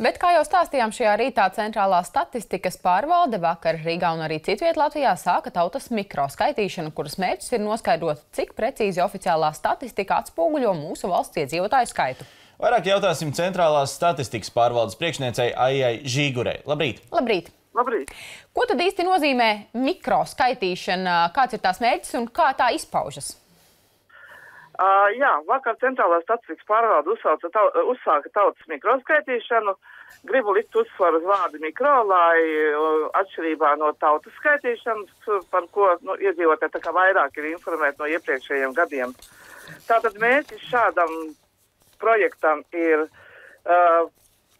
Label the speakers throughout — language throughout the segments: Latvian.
Speaker 1: Bet, kā jau stāstījām, šajā rītā centrālā statistikas pārvalde vakar Rīgā un arī citviet Latvijā sāka tautas mikroskaitīšanu, kuras mērķis ir noskaidrot, cik precīzi oficiālā statistika atspoguļo mūsu valsts iedzīvotāju skaitu.
Speaker 2: Vairāk jautāsim centrālās statistikas pārvaldes priekšniecei Aijai Žīgurei. Labrīt!
Speaker 1: Labrīt!
Speaker 3: Labrīt!
Speaker 1: Ko tad īsti nozīmē mikroskaitīšana, kāds ir tās mērķis un kā tā izpaužas?
Speaker 3: Uh, jā, vakar centrālā statistikas pārvalde uzsauca, tau, uzsāka tautas mikroskaitīšanu. Gribu likt uzsvaru uz vārdu mikro, lai uh, atšķirībā no tautas skaitīšanas, par ko nu, iedzīvotāji tā kā vairāk ir informēti no iepriekšējiem gadiem. Tātad mērķis šādam projektam ir uh,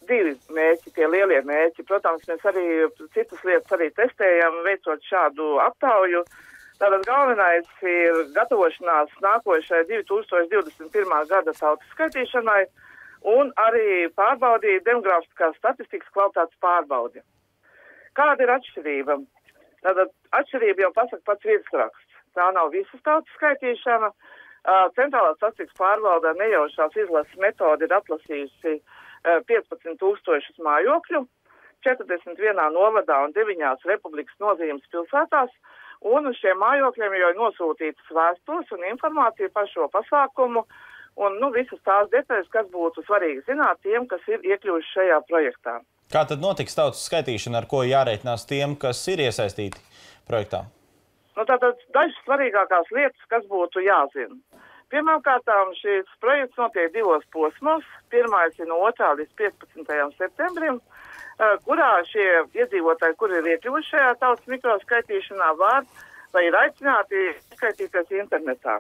Speaker 3: divi mērķi, tie lielie mērķi. Protams, mēs arī citas lietas arī testējam, veicot šādu aptauju. Uh, Tātad galvenais ir gatavošanās nākošai 2021. gada tautas skaitīšanai un arī pārbaudīt demogrāfiskās statistikas kvalitātes pārbaudi. Kāda ir atšķirība? Tātad atšķirība jau pasaka pats virsraksts. Tā nav visas tautas skaitīšana. Centrālās statistikas pārvaldē nejaušās izlases metode ir atlasījusi 15 tūkstošus mājokļu 41 novadā un 9 republikas nozīmes pilsētās un uz šiem mājokļiem jau ir nosūtītas vēstules un informācija par šo pasākumu. Un nu, visas tās detaļas, kas būtu svarīgi zināt tiem, kas ir iekļuvuši šajā projektā.
Speaker 2: Kā tad notiks tautas skaitīšana, ar ko jārēķinās tiem, kas ir iesaistīti projektā?
Speaker 3: Nu, tātad dažas svarīgākās lietas, kas būtu jāzina. Pirmkārt, šis projekts notiek divos posmos. Pirmais ir no 2. līdz 15. septembrim, kurā šie iedzīvotāji, kuri ir iekļuvuši šajā tautas mikroskaitīšanā, var vai ir aicināti skaitīties internetā.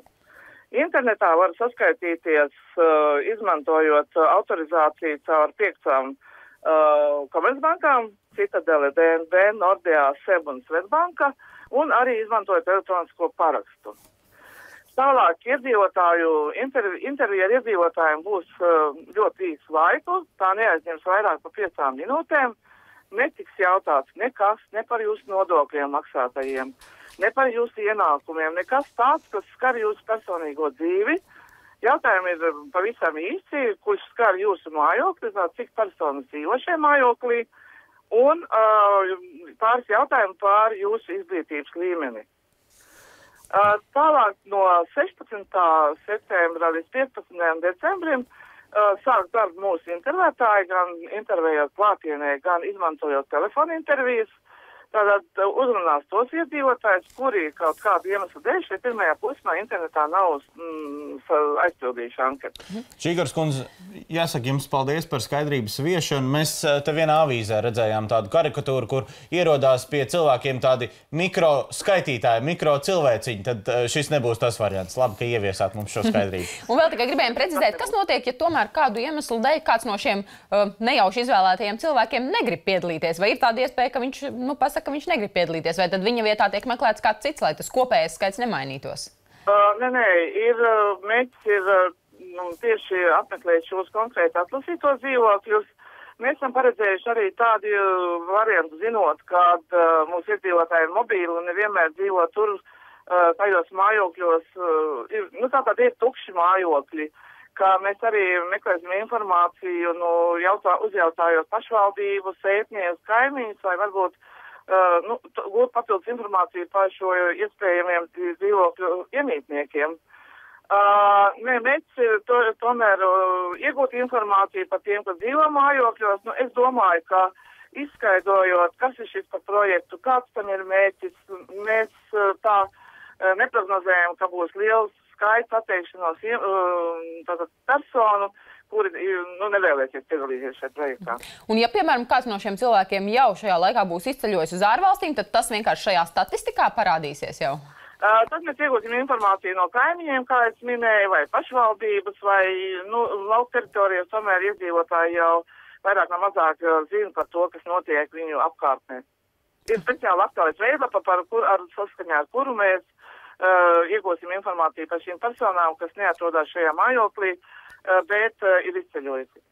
Speaker 3: Internetā var saskaitīties, uh, izmantojot autorizāciju caur piecām uh, komercbankām, Citadele, DNB, Nordea, SEB un Svetbanka, un arī izmantojot elektronisko parakstu. Tālāk iedzīvotāju intervija, intervija ar iedzīvotājiem būs uh, ļoti īsu laiku, tā neaizņems vairāk par piecām minūtēm. Netiks jautāts nekas, ne par jūsu nodokļiem maksātajiem, ne par jūsu ienākumiem, nekas tāds, kas skar jūsu personīgo dzīvi. Jautājumi ir pavisam īsi, kurš skar jūsu mājokli, cik personas dzīvo šajā mājoklī, un uh, pāris jautājumu par jūsu izglītības līmeni. Tālāk no 16. septembra līdz 15. decembrim sāk darbu mūsu intervētāji, gan intervējot klātienē, gan izmantojot telefonu intervijas. Tātad uzrunās tos iedzīvotājus, kuri kaut kādu iemeslu dēļ šeit pirmajā posmā internetā nav mm, aizpildījuši anketu.
Speaker 2: Čīgars kundze, jāsaka jums paldies par skaidrības viešanu. Mēs te vienā avīzē redzējām tādu karikatūru, kur ierodās pie cilvēkiem tādi mikro skaitītāji, mikro cilvēciņi. Tad šis nebūs tas variants. Labi, ka ieviesāt mums šo skaidrību.
Speaker 1: un vēl tikai gribējām precizēt, kas notiek, ja tomēr kādu iemeslu dēļ kāds no šiem uh, nejauši izvēlētajiem cilvēkiem negrib piedalīties. Vai ir tāda iespēja, ka viņš nu, pasaka, saka, ka viņš negrib piedalīties, vai tad viņa vietā tiek meklēts kāds cits, lai tas kopējais skaits nemainītos?
Speaker 3: Uh, nē, nē, ir mērķis ir nu, tieši apmeklēt šos konkrēti atlasītos dzīvokļus. Mēs esam paredzējuši arī tādu variantu, zinot, ka uh, mūsu iedzīvotāji ir mobīli un nevienmēr dzīvo tur, uh, tajos mājokļos. Uh, ir, nu, tātad ir tukši mājokļi, ka mēs arī meklēsim informāciju, nu, jautā, uzjautājot pašvaldību, sētniekus, kaimiņus vai varbūt uh, uh, nu, gūt papildus informāciju par šo iespējamiem dzīvokļu iemītniekiem. Uh, nē, mērķis ir to, tomēr uh, iegūt informāciju par tiem, kas dzīvo mājokļos. Nu, es domāju, ka izskaidrojot, kas ir šis par projektu, kāds tam ir mērķis, mēs uh, tā uh, neprognozējam, ka būs liels skaits atteikšanos uh, personu. Uh, kuri nu, nevēlēsies piedalīties šajā projektā.
Speaker 1: Un, ja, piemēram, kāds no šiem cilvēkiem jau šajā laikā būs izceļojis uz ārvalstīm, tad tas vienkārši šajā statistikā parādīsies jau.
Speaker 3: Uh, tad mēs iegūsim informāciju no kaimiņiem, kā es minēju, vai pašvaldības, vai nu, lauka teritorijās tomēr iedzīvotāji jau vairāk vai mazāk zina par to, kas notiek viņu apkārtnē. Ir speciāli aktuālais veidlapa, par kur, ar saskaņā ar kuru mēs uh, iegūsim informāciju par šīm personām, kas neatrodas šajā mājoklī. Uh, bet ir izceļojusi.